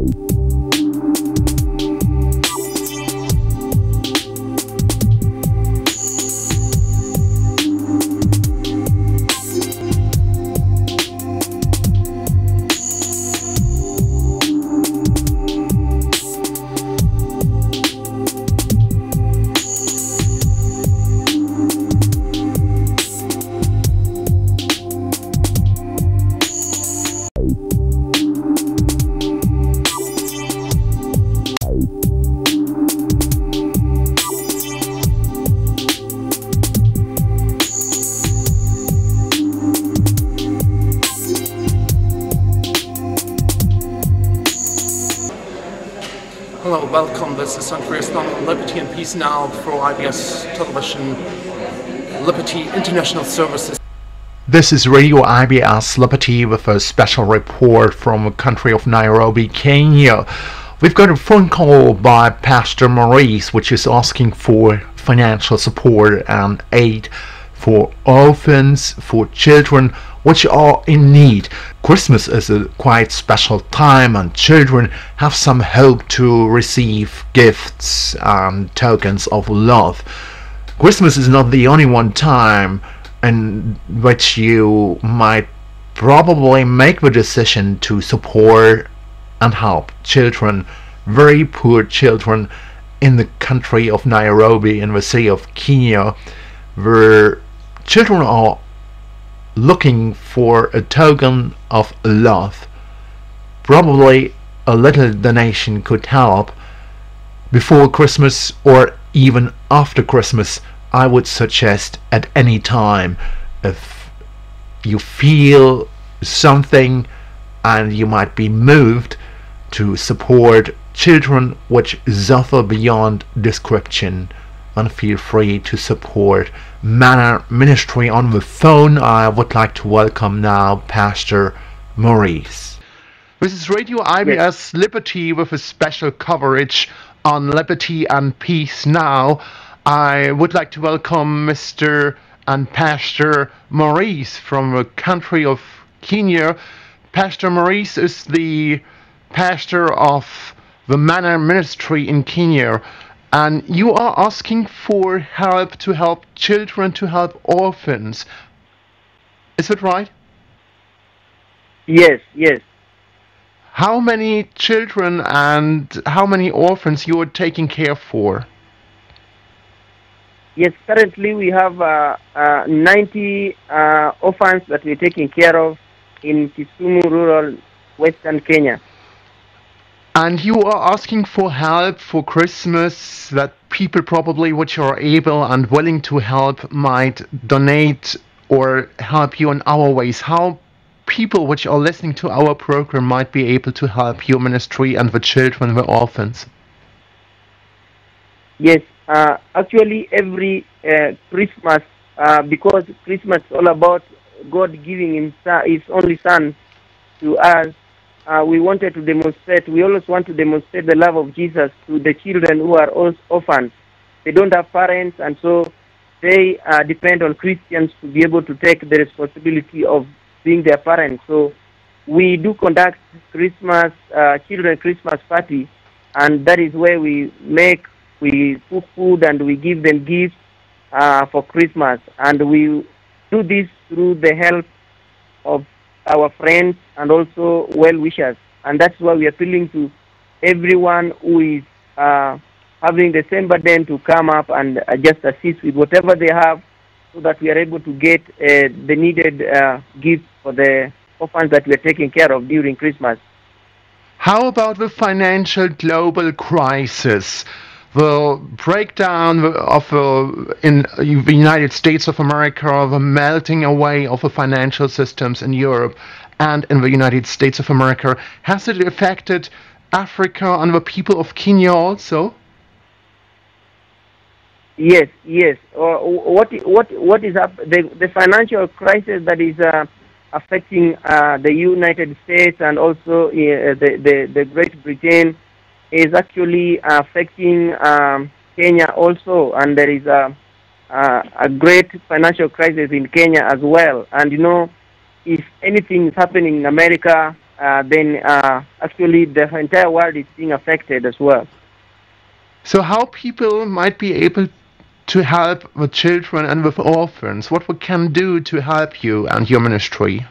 Bye. Hello, welcome. This is Andreas Norman, Liberty and Peace Now for IBS Television, Liberty International Services. This is Radio IBS Liberty with a special report from the country of Nairobi, Kenya. We've got a phone call by Pastor Maurice, which is asking for financial support and aid for orphans, for children which are in need. Christmas is a quite special time, and children have some hope to receive gifts and tokens of love. Christmas is not the only one time in which you might probably make the decision to support and help children, very poor children in the country of Nairobi in the city of Kenya, where children are looking for a token of love. Probably a little donation could help. Before Christmas or even after Christmas, I would suggest at any time if you feel something and you might be moved to support children which suffer beyond description and feel free to support Manna Ministry on the phone. I would like to welcome now Pastor Maurice. This is Radio IBS yes. Liberty with a special coverage on liberty and peace now. I would like to welcome Mr. and Pastor Maurice from the country of Kenya. Pastor Maurice is the pastor of the Manna Ministry in Kenya and you are asking for help to help children, to help orphans. Is that right? Yes, yes. How many children and how many orphans you are taking care for? Yes, currently we have uh, uh, 90 uh, orphans that we're taking care of in Kisumu, rural Western Kenya. And you are asking for help for Christmas that people probably which are able and willing to help might donate or help you in our ways. How people which are listening to our program might be able to help your ministry and the children, the orphans? Yes, uh, actually every uh, Christmas, uh, because Christmas is all about God giving his, his only son to us, uh, we wanted to demonstrate, we always want to demonstrate the love of Jesus to the children who are orphans. They don't have parents, and so they uh, depend on Christians to be able to take the responsibility of being their parents. So we do conduct Christmas, uh, children Christmas party, and that is where we make, we cook food and we give them gifts uh, for Christmas. And we do this through the help of our friends and also well wishers. And that's why we are appealing to everyone who is uh, having the same burden to come up and uh, just assist with whatever they have so that we are able to get uh, the needed uh, gifts for the orphans that we are taking care of during Christmas. How about the financial global crisis? The breakdown of uh, in the United States of America, the melting away of the financial systems in Europe and in the United States of America, has it affected Africa and the people of Kenya also? Yes, yes. Uh, what what what is up? The the financial crisis that is uh, affecting uh, the United States and also uh, the, the the Great Britain is actually affecting um, Kenya also, and there is a, a, a great financial crisis in Kenya as well. And you know, if anything is happening in America, uh, then uh, actually the entire world is being affected as well. So, how people might be able to help with children and with orphans? What we can do to help you and your ministry?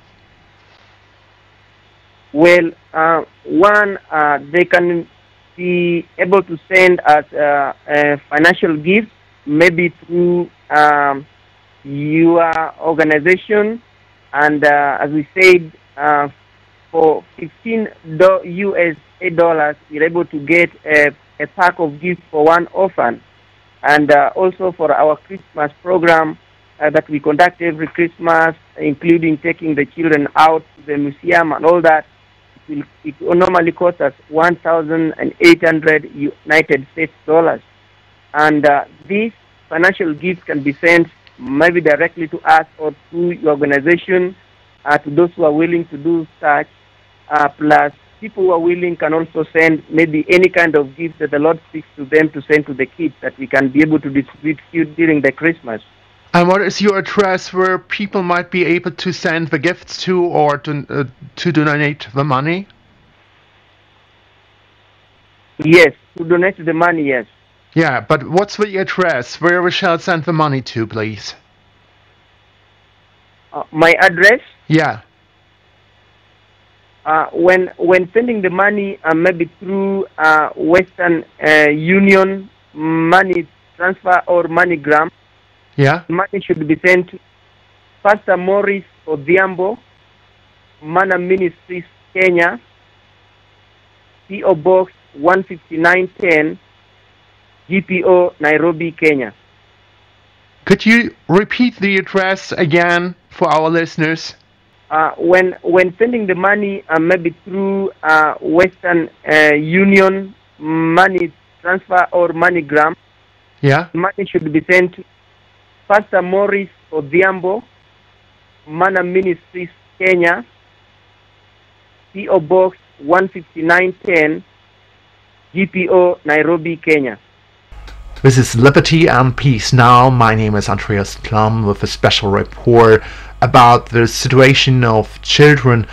Well, uh, one, uh, they can be able to send us uh, a financial gift, maybe through um, your organization. And uh, as we said, uh, for 15 do- USA dollars, you're able to get a, a pack of gifts for one orphan. And uh, also for our Christmas program uh, that we conduct every Christmas, including taking the children out to the museum and all that, it will normally cost us 1,800 United States dollars. And uh, these financial gifts can be sent maybe directly to us or to your organization, uh, to those who are willing to do such. Uh, plus, people who are willing can also send maybe any kind of gift that the Lord speaks to them to send to the kids that we can be able to distribute during the Christmas. And what is your address where people might be able to send the gifts to or to, uh, to donate the money? Yes, to donate the money, yes. Yeah, but what's the address where we shall send the money to, please? Uh, my address, Yeah, uh, when when sending the money, uh, maybe through uh, Western uh, Union money transfer or MoneyGram, yeah, money should be sent to Pastor Maurice Odhiambo, Manna Ministries, Kenya, PO Box 15910, GPO, Nairobi, Kenya. Could you repeat the address again for our listeners? Uh, when when sending the money, uh, maybe through uh, Western uh, Union money transfer or MoneyGram, Yeah, money should be sent Pastor Maurice Odhiambo, Manna Ministries, Kenya, PO Box 15910, GPO, Nairobi, Kenya. This is Liberty and Peace Now. My name is Andreas Klamm with a special report about the situation of children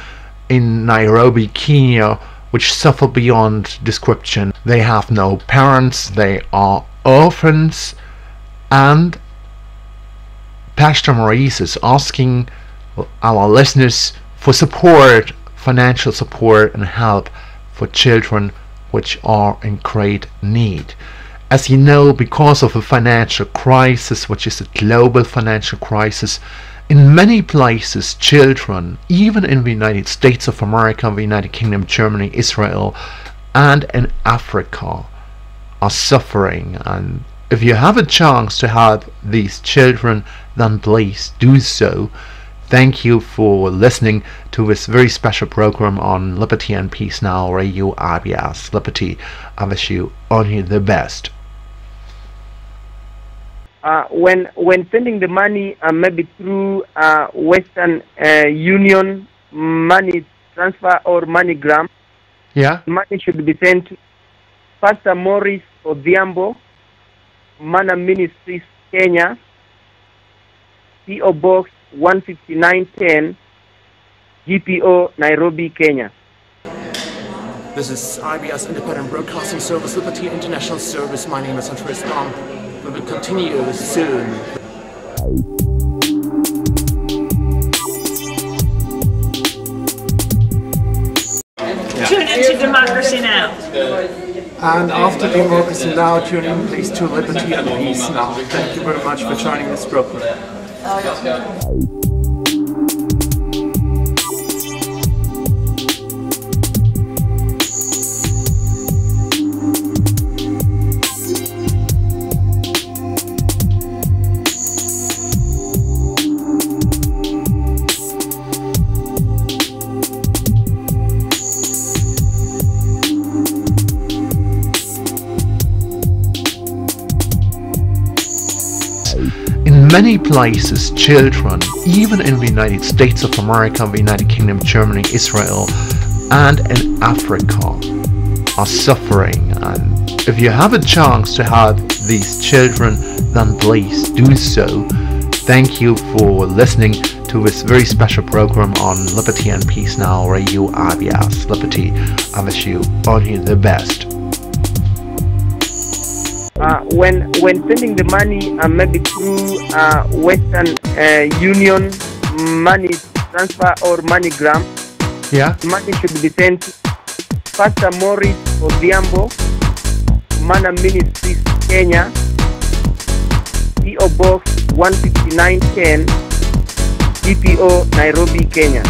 in Nairobi, Kenya, which suffer beyond description. They have no parents, they are orphans, and Pastor Maurice is asking our listeners for support, financial support, and help for children which are in great need. As you know, because of a financial crisis, which is a global financial crisis, in many places, children, even in the United States of America, the United Kingdom, Germany, Israel, and in Africa, are suffering. And if you have a chance to help these children, then please do so. Thank you for listening to this very special program on Liberty and Peace Now, Radio IBS Liberty. I wish you only the best. Uh, when when sending the money, uh, maybe through uh, Western uh, Union money transfer or MoneyGram, Yeah? money should be sent to Pastor Maurice Odhiambo, Manna Ministries, Kenya, PO Box 15910, GPO, Nairobi, Kenya. This is IBS Independent Broadcasting Service, Liberty International Service. My name is Andreas Blom. We will continue soon. Tune into Democracy Now! And after Democracy Now, tune in please to Liberty and Peace Now. Thank you very much for joining this program. Oh, many places, children, even in the United States of America, the United Kingdom, Germany, Israel, and in Africa, are suffering. And if you have a chance to help these children, then please do so. Thank you for listening to this very special program on Liberty and Peace Now Radio IBS Liberty. I wish you only the best. Uh, when when sending the money uh, maybe through uh, Western uh, Union money transfer or MoneyGram, Yeah? money should be sent to Pastor Morris Odhiambo, Mana Ministries, Kenya, PO Box 15910, DPO Nairobi, Kenya.